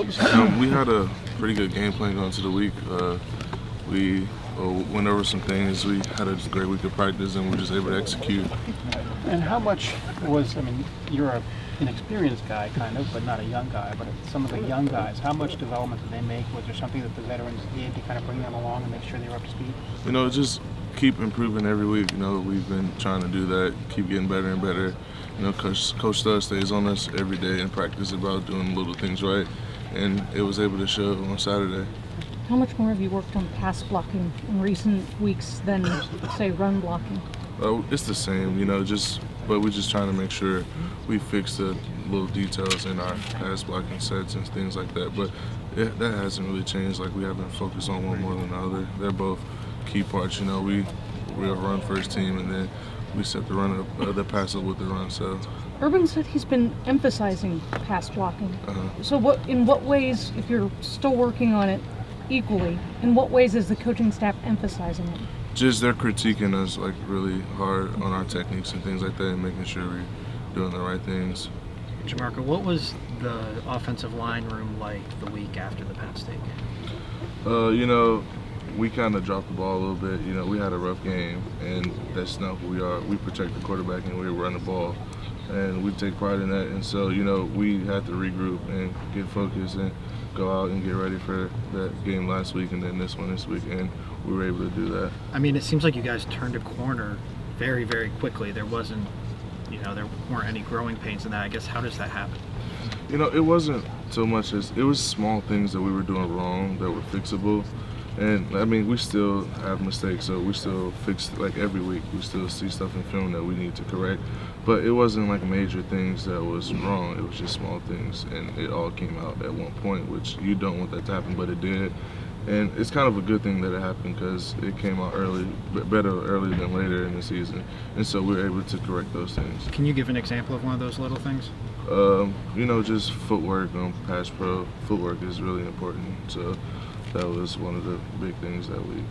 Um, we had a pretty good game plan going into the week. Uh, we uh, went over some things. We had a great week of practice, and we are just able to execute. And how much was, I mean, you're a, an experienced guy, kind of, but not a young guy, but some of the young guys, how much development did they make? Was there something that the veterans did to kind of bring them along and make sure they were up to speed? You know, just keep improving every week. You know, we've been trying to do that, keep getting better and better. You know, Coach, Coach stays on us every day in practice about doing little things right, and it was able to show on Saturday. How much more have you worked on pass blocking in recent weeks than, say, run blocking? Uh, it's the same, you know, just but we're just trying to make sure we fix the little details in our pass blocking sets and things like that. But it, that hasn't really changed. Like we haven't focused on one more than the other. They're both key parts. You know, we we're a run first team, and then we set the run up, uh, the pass up with the run. So. Urban said he's been emphasizing pass blocking. Uh-huh. So, what in what ways, if you're still working on it equally, in what ways is the coaching staff emphasizing it? Just they're critiquing us like really hard on our techniques and things like that, and making sure we're doing the right things. Jamarco, what was the offensive line room like the week after the Penn State game? Uh, you know, we kind of dropped the ball a little bit. You know, we had a rough game, and that's not who we are. We protect the quarterback and we run the ball, and we take pride in that. And so, you know, we had to regroup and get focused and go out and get ready for that game last week and then this one this week, and we were able to do that. I mean, it seems like you guys turned a corner very, very quickly. There wasn't, you know, there weren't any growing pains in that. I guess how does that happen? You know, it wasn't so much as it was small things that we were doing wrong that were fixable. And I mean, we still have mistakes, so we still fix like every week. We still see stuff in film that we need to correct, but it wasn't like major things that was wrong. It was just small things, and it all came out at one point, which you don't want that to happen, but it did. And it's kind of a good thing that it happened because it came out early, better early than later in the season, and so we were able to correct those things. Can you give an example of one of those little things? Um, you know, just footwork on pass pro. Footwork is really important. So that was one of the big things that week.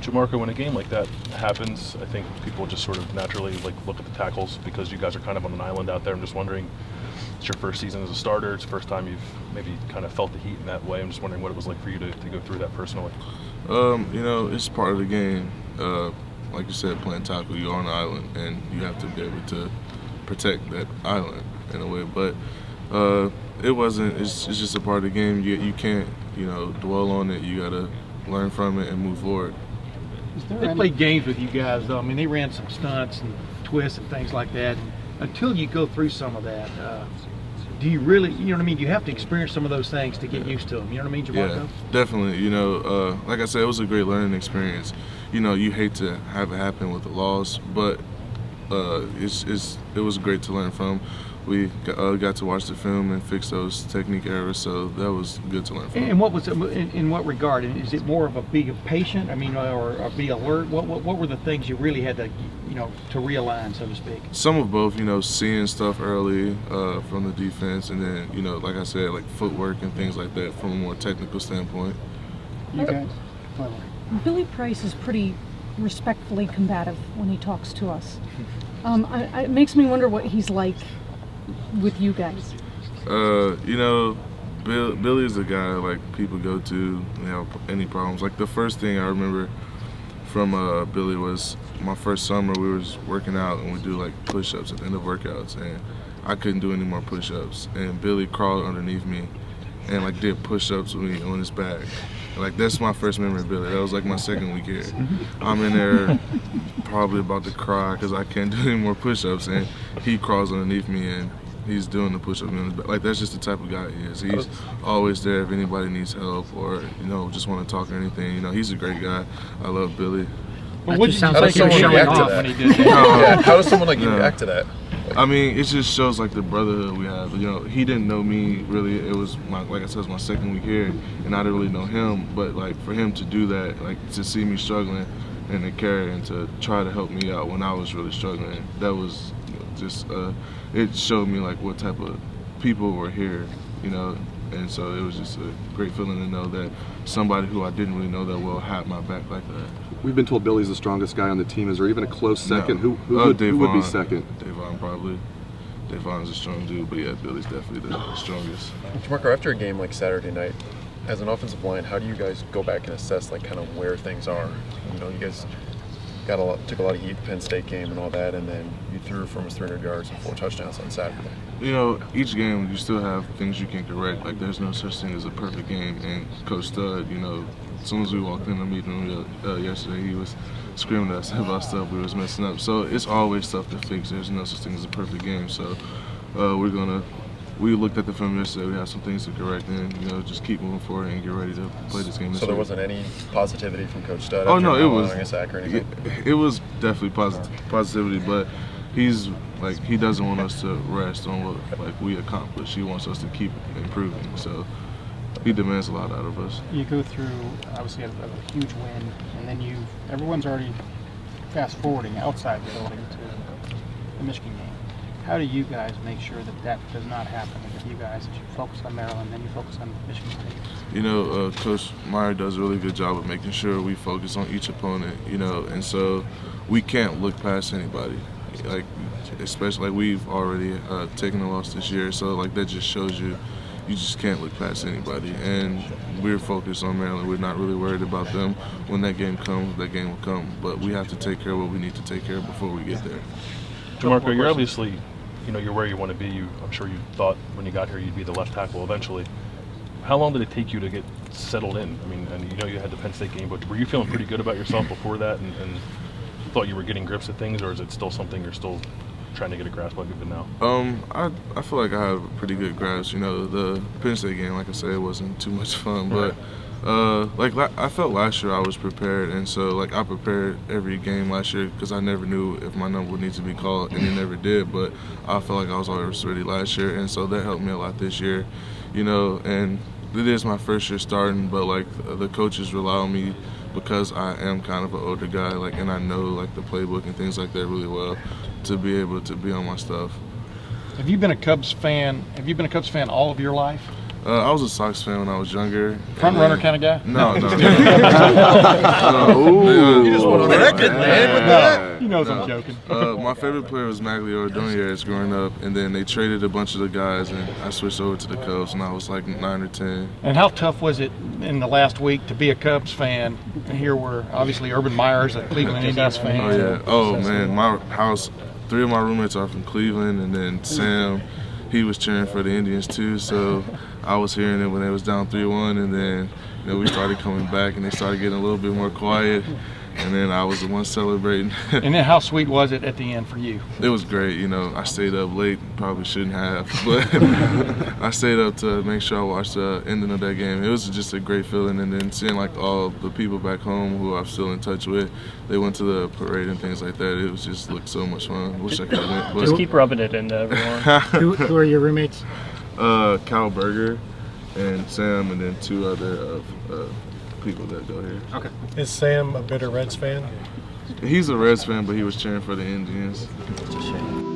Jamarco, when a game like that happens, I think people just sort of naturally like look at the tackles because you guys are kind of on an island out there. I'm just wondering, it's your first season as a starter. It's the first time you've maybe kind of felt the heat in that way. I'm just wondering what it was like for you to, to go through that personally. Um, you know, it's part of the game. Uh, like you said, playing tackle, you're on an island, and you have to be able to protect that island in a way. But uh, it wasn't. It's, it's, just a part of the game. You you can't you know dwell on it. You gotta learn from it and move forward. They any... played games with you guys though. I mean, they ran some stunts and twists and things like that. And until you go through some of that, uh, do you really, you know what I mean? You have to experience some of those things to get yeah. used to them. You know what I mean, Jamarco? Yeah, definitely. You know, uh, like I said, it was a great learning experience. You know, you hate to have it happen with the loss, but uh, it's, it's, it was great to learn from we got, uh, got, to watch the film and fix those technique errors, so that was good to learn from. And what was it, in, in what regard? Is it more of a being patient? I mean, or, or be alert? What, what, what were the things you really had to, you know, to realign, so to speak? Some of both. You know, seeing stuff early uh, from the defense, and then you know, like I said, like footwork and things like that from a more technical standpoint. You guys, Billy Price is pretty respectfully combative when he talks to us. Um, I, I, it makes me wonder what he's like with you guys? Uh, you know, Bill, Billy is a guy like people go to, you know, any problems. Like the first thing I remember from uh, Billy was my first summer. We was working out and we do like push-ups at the end of workouts, and I couldn't do any more push-ups. And Billy crawled underneath me and like did push-ups with me on his back. Like that's my first memory of Billy. That was like my second week here. I'm in there probably about to cry because I can't do any more push-ups, and he crawls underneath me and he's doing the push-up. On his back. Like that's just the type of guy he is. He's always there if anybody needs help or you know just want to talk or anything. You know, he's a great guy. I love Billy. Well, what sounds like he was showing off when he did that. how does someone like you no. react to that? I mean, it just shows like the brotherhood we have. You know, he didn't know me really. It was my like I said, it was my second week here, and I didn't really know him. But like for him to do that, like to see me struggling and to care and to try to help me out when I was really struggling, that was just uh, it showed me like what type of people were here, you know. And so it was just a great feeling to know that somebody who I didn't really know that well had my back like that. We've been told Billy's the strongest guy on the team. Is there even a close second? No. Who, who, uh, would, who, would, be second? Davon probably. Devon's a strong dude, but yeah, Billy's definitely the strongest. Jamarco, after a game like Saturday night, as an offensive line, how do you guys go back and assess like kind of where things are? You know, you guys got a lot, took a lot of heat Penn State game and all that, and then you threw for almost 300 yards and four touchdowns on Saturday. You know, each game you still have things you can correct. Like there's no such thing as a perfect game. And Coach Stud, you know, as soon as we walked in the meeting uh, yesterday, he was screaming at us about stuff we was messing up. So it's always stuff to fix. There's no such thing as a perfect game. So uh, we're gonna. We looked at the film yesterday. We have some things to correct, and you know, just keep moving forward and get ready to play this game. This So there week. wasn't any positivity from Coach Stud. Oh after no, it was allowing a sack or anything. it, it was definitely positive positivity, but he's like he doesn't want us to rest on what like we accomplished. He wants us to keep improving. So he demands a lot out of us. you go through obviously a, a huge win, and then you everyone's already fast forwarding outside the building to the Michigan game. How do you guys make sure that that does not happen with you guys? That you focus on Maryland, then you focus on Michigan State. You know, uh, Coach Meyer does a really good job of making sure we focus on each opponent. You know, and so we can't look past anybody. Like, especially like we've already uh, taken a loss this year, so like that just shows you you just can't look past anybody. And we're focused on Maryland. We're not really worried about them. When that game comes, that game will come. But we have to take care of what we need to take care of before we get there. Jamarco, you're obviously, you know, you're where you want to be. You, I'm sure you thought when you got here you'd be the left tackle eventually. How long did it take you to get settled in? I mean, and you know you had the Penn State game, but were you feeling pretty good about yourself before that, and, and thought you were getting grips at things, or is it still something you're still trying to get a grasp of even now? Um, I I feel like I have a pretty good grasp. You know, the Penn State game, like I said, it wasn't too much fun, but uh, like I felt last year I was prepared, and so like I prepared every game last year because I never knew if my number would need to be called, and it never did. But I felt like I was always ready last year, and so that helped me a lot this year. You know, and it is my first year starting, but like the coaches rely on me because I am kind of an older guy, like, and I know like the playbook and things like that really well to be able to be on my stuff. Have you been a Cubs fan? Have you been a Cubs fan all of your life? Uh, I was a Sox fan when I was younger. Front runner kind of guy? No, no. no. You just went on record, man, with that. He knows No. I'm joking. Uh, my favorite player was Magglio Ordonez growing up, and then they traded a bunch of the guys, and I switched over to the Cubs, and I was like nine or ten. And how tough was it in the last week to be a Cubs fan? And here we're obviously Urban Meyer's a Cleveland Indians fan. Oh yeah. Oh man, my house. Three of my roommates are from Cleveland, and then Sam, he was cheering for the Indians too. So I was hearing it when they was down three-one, and then you know we started coming back, and they started getting a little bit more quiet, and then I was the one celebrating. And then how sweet was it at the end for you? It was great, you know. I stayed up late, probably shouldn't have, but I stayed up to make sure I watched the ending of that game. It was just a great feeling, and then seeing like all the people back home who I'm still in touch with, they went to the parade and things like that. It was just looked so much fun. Wish I could have went, but Just keep rubbing it into everyone. Who, who are your roommates? uh, Cal Berger and Sam, and then two other uh, uh, people that go here. Is Sam a bitter Reds fan? He's a Reds fan, but he was cheering for the Indians. It's a shame.